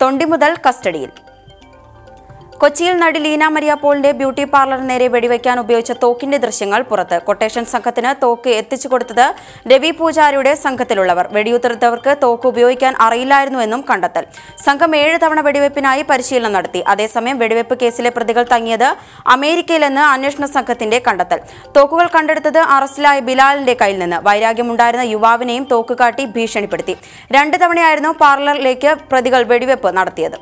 തൊണ്ടി മുതൽ കസ്റ്റഡിയിൽ. കൊച്ചിയിൽ നടി ലീന മരിയ പോളിന്റെ ബ്യൂട്ടി പാർലറിന് നേരെ വെടിവെക്കാൻ ഉപയോഗിച്ച തോക്കിന്റെ ദൃശ്യങ്ങൾ പുറത്ത്. കൊട്ടേഷൻ സംഘത്തിന് തോക്ക് എത്തിച്ചു കൊടുത്തത് രവി പൂജാരിയുടെ സംഘത്തിലുള്ളവർ. വെടിയുതിർത്തവർക്ക് തോക്ക് ഉപയോഗിക്കാൻ അറിയില്ലായിരുന്നുവെന്നും കണ്ടെത്തൽ. സംഘം ഏഴ് തവണ വെടിവെപ്പിനായി പരിശീലനം നടത്തി. അതേസമയം വെടിവെപ്പ് കേസിലെ പ്രതികൾ തങ്ങിയത് അമേരിക്കയിലെന്ന് അന്വേഷണ സംഘത്തിന്റെ കണ്ടെത്തൽ. തോക്കുകൾ കണ്ടെടുത്തത് അറസ്റ്റിലായ ബിലാലിന്റെ കയ്യിൽ നിന്ന്. വൈരാഗ്യമുണ്ടായിരുന്ന യുവാവിനെയും തോക്ക് കാട്ടി ഭീഷണിപ്പെടുത്തി. രണ്ട് തവണയായിരുന്നു പാർലറിലേക്ക് പ്രതികൾ വെടിവെപ്പ് നടത്തിയത്.